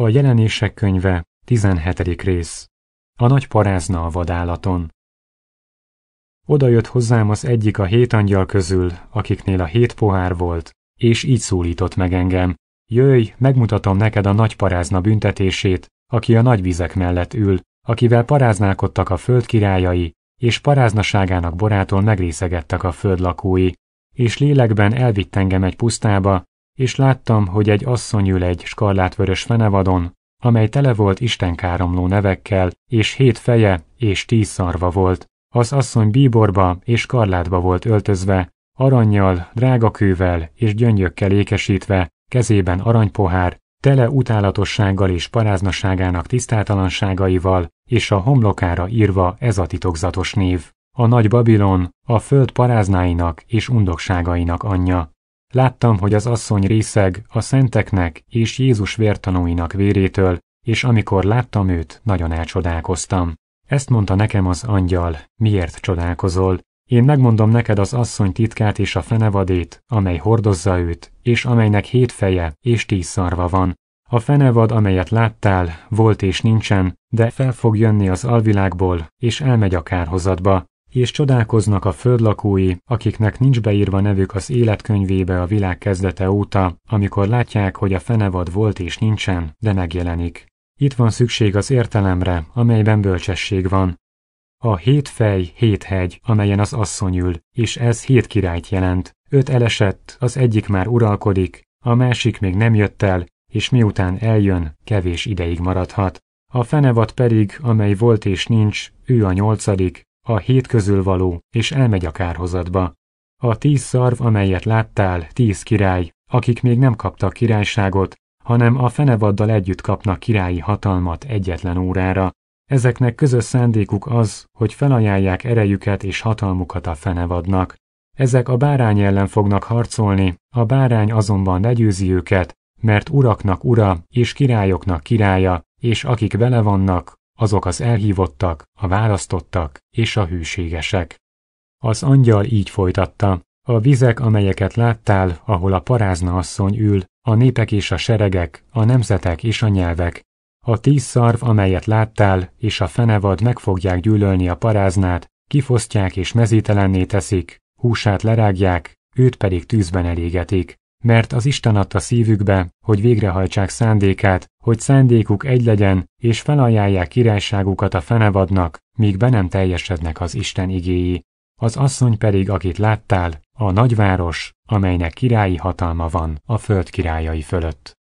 A jelenések könyve, 17. rész. A nagy parázna a vadállaton. Oda jött hozzám az egyik a hét angyal közül, akiknél a hét pohár volt, és így szólított meg engem. Jöjj, megmutatom neked a nagy parázna büntetését, aki a nagy vizek mellett ül, akivel paráználkodtak a föld királyai, és paráznaságának borától megrészegettek a föld lakói, és lélekben elvitt engem egy pusztába, és láttam, hogy egy asszony ül egy skarlátvörös fenevadon, amely tele volt istenkáromló nevekkel, és hét feje és tíz szarva volt. Az asszony bíborba és karlátba volt öltözve, aranyjal, drágakővel és gyöngyökkel ékesítve, kezében aranypohár, tele utálatossággal és paráznaságának tisztátalanságaival, és a homlokára írva ez a titokzatos név. A nagy Babilon, a föld paráznáinak és undokságainak anyja. Láttam, hogy az asszony részeg a szenteknek és Jézus vértanúinak vérétől, és amikor láttam őt, nagyon elcsodálkoztam. Ezt mondta nekem az angyal, miért csodálkozol? Én megmondom neked az asszony titkát és a fenevadét, amely hordozza őt, és amelynek hét feje és tíz szarva van. A fenevad, amelyet láttál, volt és nincsen, de fel fog jönni az alvilágból, és elmegy a kárhozatba, és csodálkoznak a földlakói, akiknek nincs beírva nevük az életkönyvébe a világ kezdete óta, amikor látják, hogy a fenevad volt és nincsen, de megjelenik. Itt van szükség az értelemre, amelyben bölcsesség van. A hét fej, hét hegy, amelyen az asszony ül, és ez hét királyt jelent. Öt elesett, az egyik már uralkodik, a másik még nem jött el, és miután eljön, kevés ideig maradhat. A fenevad pedig, amely volt és nincs, ő a nyolcadik, a hét közül való, és elmegy a kárhozatba. A tíz szarv, amelyet láttál, tíz király, akik még nem kaptak királyságot, hanem a fenevaddal együtt kapnak királyi hatalmat egyetlen órára. Ezeknek közös szándékuk az, hogy felajánlják erejüket és hatalmukat a fenevadnak. Ezek a bárány ellen fognak harcolni, a bárány azonban legyőzi őket, mert uraknak ura és királyoknak királya, és akik vele vannak, azok az elhívottak, a választottak és a hűségesek. Az angyal így folytatta, a vizek, amelyeket láttál, ahol a parázna asszony ül, a népek és a seregek, a nemzetek és a nyelvek, a tíz szarv, amelyet láttál, és a fenevad meg fogják gyűlölni a paráznát, kifosztják és mezítelenné teszik, húsát lerágják, őt pedig tűzben elégetik mert az Isten adta szívükbe, hogy végrehajtsák szándékát, hogy szándékuk egy legyen, és felajánlják királyságukat a fenevadnak, míg be nem teljesednek az Isten igéi. Az asszony pedig, akit láttál, a nagyváros, amelynek királyi hatalma van a föld királyai fölött.